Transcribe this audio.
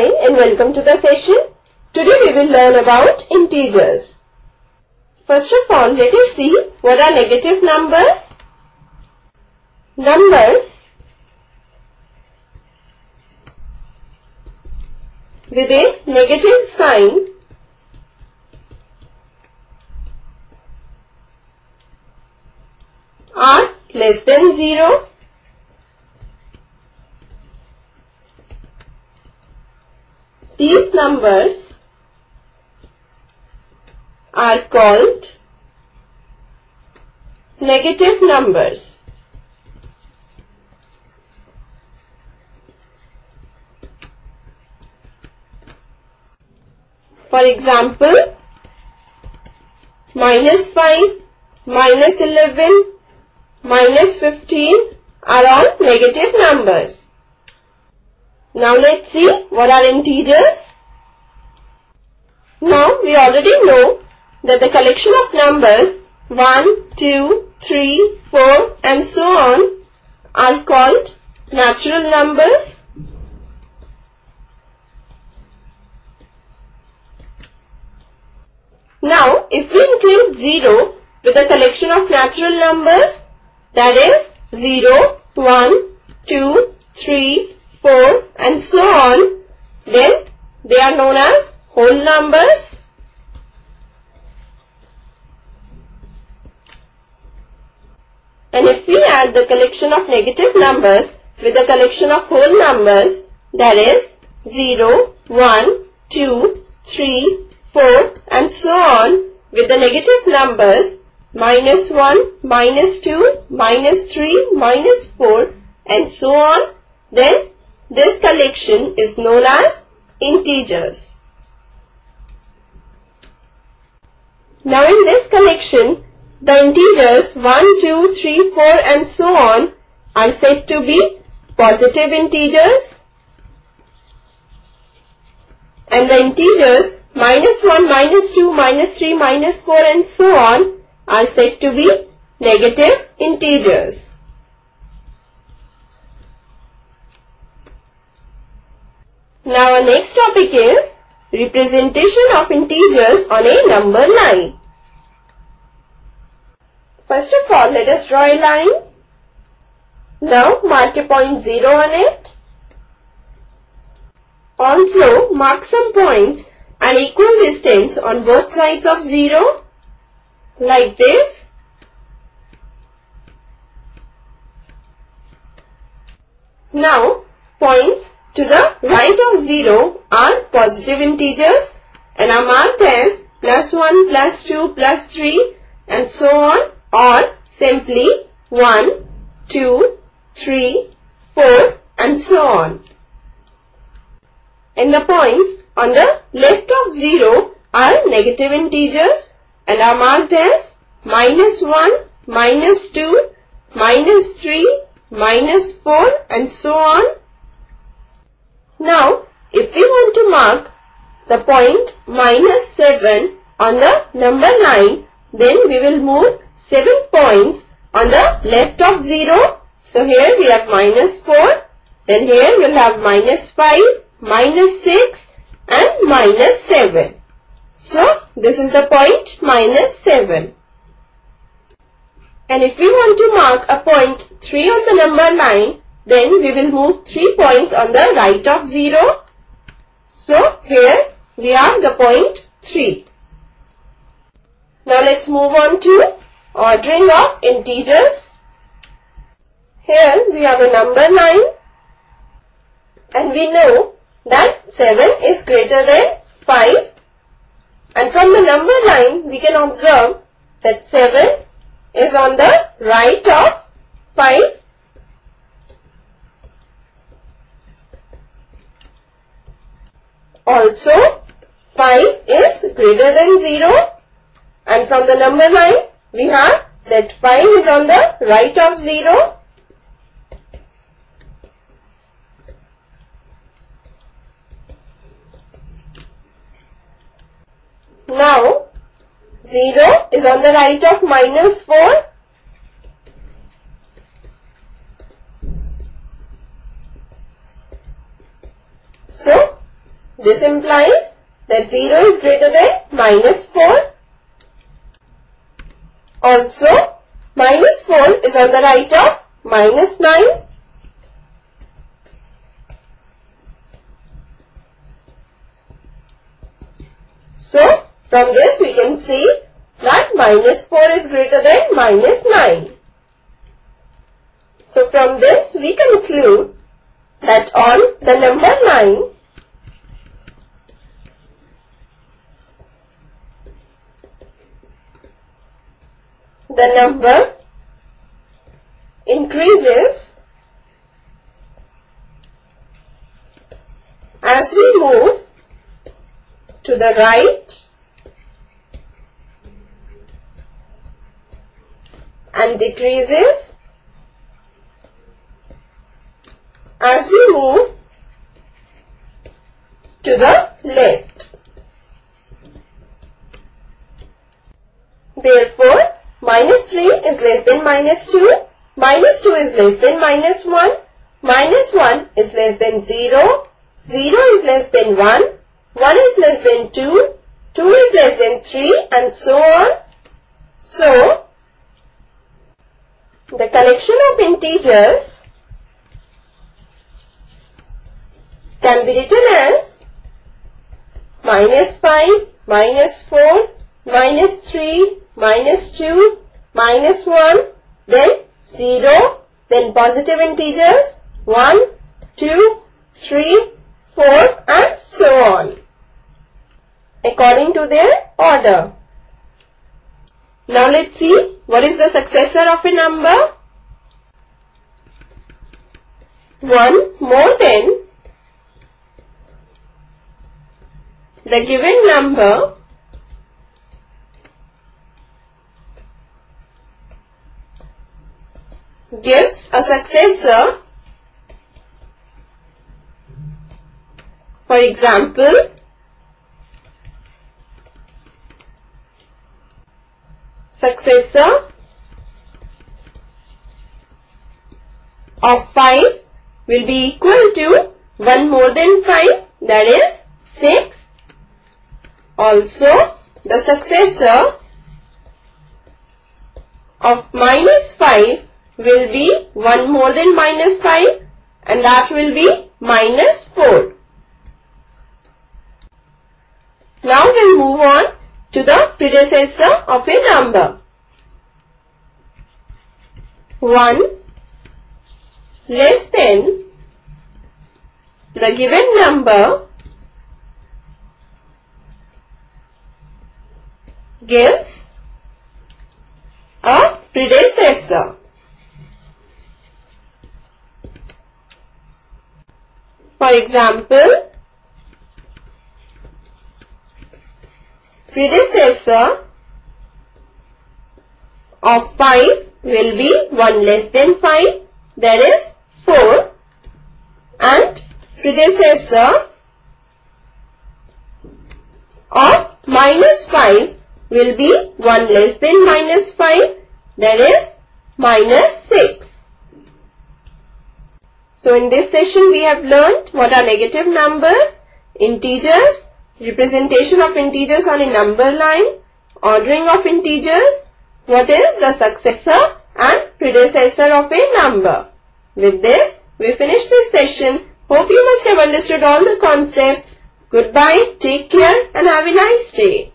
Hi and welcome to the session. Today we will learn about integers. First of all, let us see what are negative numbers. Numbers with a negative sign are less than 0 numbers are called negative numbers. For example, minus 5, minus 11, minus 15 are all negative numbers. Now let's see what are integers. Now we already know that the collection of numbers 1, 2, 3, 4 and so on are called natural numbers. Now if we include 0 with the collection of natural numbers that is 0, 1, 2, 3, 4 and so on, then they are known as whole numbers. And if we add the collection of negative numbers with the collection of whole numbers, that is 0, 1, 2, 3, 4 and so on with the negative numbers minus 1, minus 2, minus 3, minus 4 and so on, then this collection is known as integers. Now in this collection, the integers 1, 2, 3, 4 and so on are said to be positive integers and the integers minus 1, minus 2, minus 3, minus 4 and so on are said to be negative integers. Now our next topic is representation of integers on a number line. First of all, let us draw a line. Now mark a point 0 on it. Also mark some points an equal distance on both sides of 0 like this. Now points to the right of 0 are positive integers and are marked as plus 1, plus 2, plus 3 and so on or simply 1, 2, 3, 4 and so on. And the points on the left of 0 are negative integers and are marked as minus 1, minus 2, minus 3, minus 4 and so on now, if we want to mark the point minus 7 on the number line, then we will move 7 points on the left of 0. So here we have minus 4, then here we will have minus 5, minus 6 and minus 7. So this is the point minus 7. And if we want to mark a point 3 on the number line, then we will move 3 points on the right of 0. So here we are the point 3. Now let's move on to ordering of integers. Here we have a number line and we know that 7 is greater than 5 and from the number line we can observe that 7 is on the right of 5 Also, 5 is greater than 0 and from the number line we have that 5 is on the right of 0 Now, 0 is on the right of minus 4 So, This implies that 0 is greater than minus 4. Also, minus 4 is on the right of minus 9. So, from this we can see that minus 4 is greater than minus 9. So from this we conclude that on the number line, the number increases as we move to the right and decreases as we move to the left. Therefore, minus 3 is less than minus 2, minus 2 is less than minus 1, minus 1 is less than 0, 0 is less than 1, 1 is less than 2, 2 is less than 3 and so on. So, the collection of integers can be written as minus 5, minus 4, minus 3, minus 2, minus 1, then 0, then positive integers 1, 2, 3, 4 and so on according to their order. Now let's see what is the successor of a number. 1 more than the given number gives a successor for example successor of 5 will be equal to 1 more than 5 that is 6. Also the successor of minus 5 will be 1 more than minus 5 and that will be minus 4. Now we'll move on to the predecessor of a number. 1 less than the given number gives a predecessor. For example, predecessor of 5 will be 1 less than 5 that is 4 and predecessor of minus 5 will be 1 less than minus 5 that is minus 6. So in this session we have learnt what are negative numbers, integers, representation of integers on a number line, ordering of integers, what is the successor and predecessor of a number. With this, we finish this session. Hope you must have understood all the concepts. Goodbye, take care and have a nice day.